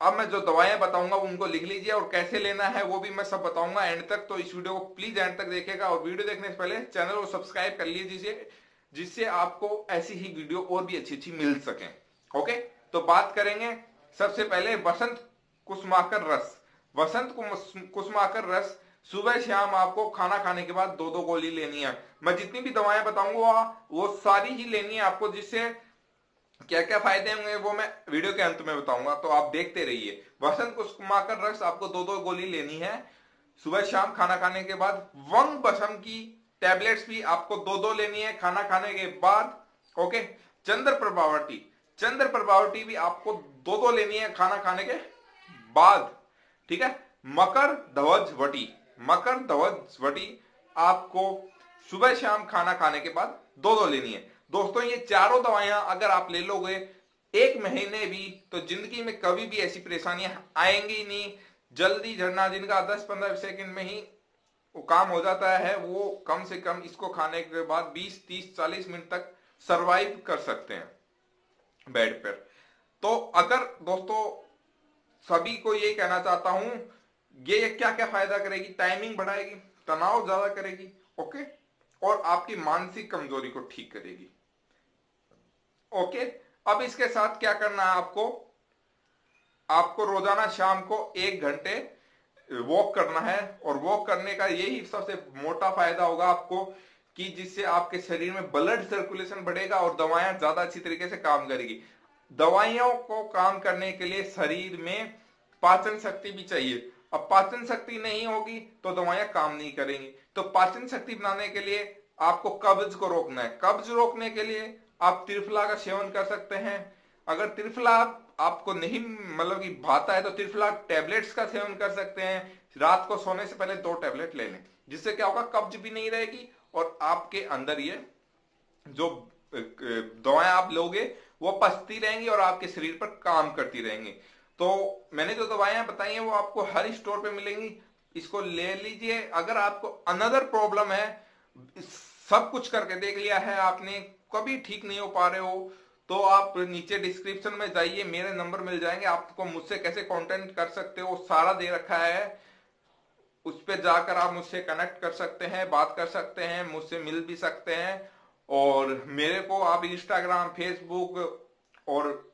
अब मैं जो दवाएँ बताऊँगा उनको लिख लीजिए और कैसे लेना है, वो भी मैं सब बताऊँगा एंड तक। तो इस वीडियो को प्लीज़ एंड तक देखेगा और वीडियो देखने से पहले चैनल को सब्सक्राइब कर लीजिए जिससे आपको ऐसी ही वीडियो और भी अच्छी अच्छी मिल सके। ओके? तो बात करेंगे सबसे पहले वसंत कुसमाकर रस। वसंत कुसमाकर रस, सुबह शाम आपको खाना खाने के बाद दो दो गोली लेनी है। मैं जितनी भी दवाएँ बताऊँगा, वो सारी ही लेनी है आपको, जिससे क्या क्या फ़ायदे होंगे वो मैं वीडियो के अंत में बताऊँगा तो आप देखते रहिए। वसंत कुसमाकर रस आपको दो दो गोली लेनी है। सुबह शाम खाना खाने के बाद वंग बसम की टैबलेट्स भी आपको दो दो लेनी है खाना खाने के बाद। ओके, चंद्र प्रभावटी चंद्र प्रभावटी भी आपको दो दो लेनी है खाना खाने के बाद। ठीक है? मकर ध्वज वटी। मकर ध्वज वटी आपको सुबह शाम खाना खाने के बाद दो दो लेनी है। दोस्तों ये चारों दवाइयाँ अगर आप ले लोगे एक महीने भी तो ज़िंदगी में कभी भी ऐसी परेशानियाँ आएँगी नहीं। जल्दी झरना जिनका 10-15 सेकंड में ही वो काम हो जाता है वो कम से कम इसको खाने के बाद 20, 30, 40 मिनट तक सरवाइव कर सकते हैं बेड पर। तो अगर दोस्तों सभी को ये कहना चाहता हूँ ये क्या क्या फ़ायदा करेगी? टाइमिंग बढ़ाएगी तनाव ज़्यादा करेगी ओके और आपकी मानसिक कमज़ोरी को ठीक करेगी। ओके अब इसके साथ क्या करना है आपको? आपको रोज़ाना शाम को एक घंटे वॉक करना है और वॉक करने का यही सबसे मोटा फ़ायदा होगा आपको कि जिससे आपके शरीर में ब्लड सर्कुलेशन बढ़ेगा और दवाएँ ज़्यादा अच्छी तरीके से काम करेगी। दवाइयों को काम करने के लिए शरीर में पाचन शक्ति भी चाहिए। अब पाचन शक्ति नहीं होगी तो दवाइयाँ काम नहीं करेंगी। तो पाचन शक्ति बनाने के लिए आपको कब्ज को रोकना है। कब्ज रोकने के लिए आप त्रिफला का सेवन कर सकते हैं। अगर त्रिफला आपको नहीं मतलब कि भाता है तो त्रिफला टेबलेट्स का सेवन कर सकते हैं। रात को सोने से पहले दो टेबलेट ले लें, जिससे क्या होगा, कब्ज भी नहीं रहेगी और आपके अंदर ये जो दवाएँ आप लोगे, वो पचती रहेंगी और आपके शरीर पर काम करती रहेंगी। तो मैंने जो दवाएँ बताई हैं, वो आपको हर स्टोर पे मिलेंगी। इसको ले लीजिए। अगर आपको अनदर प्रॉब्लम है, सब कुछ करके देख लिया है आपने, कभी ठीक नहीं हो पा रहे हो तो आप नीचे डिस्क्रिप्शन में जाइए, मेरे नंबर मिल जाएँगे। आपको मुझसे कैसे कांटेक्ट कर सकते हो, सारा दे रखा है। उस पर जाकर आप मुझसे कनेक्ट कर सकते हैं, बात कर सकते हैं, मुझसे मिल भी सकते हैं। और मेरे को आप इंस्टाग्राम फेसबुक और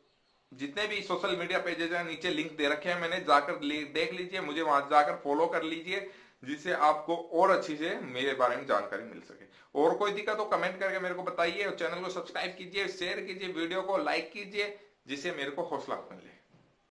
जितने भी सोशल मीडिया पेजेज हैं, नीचे लिंक दे रखे हैं मैंने, जाकर देख लीजिए, मुझे वहाँ जाकर फॉलो कर लीजिए, जिससे आपको और अच्छी से मेरे बारे में जानकारी मिल सके। और कोई दिक्कत हो कमेंट करके मेरे को बताइए और चैनल को सब्सक्राइब कीजिए शेयर कीजिए वीडियो को लाइक कीजिए, जिससे मेरे को हौसला मिले।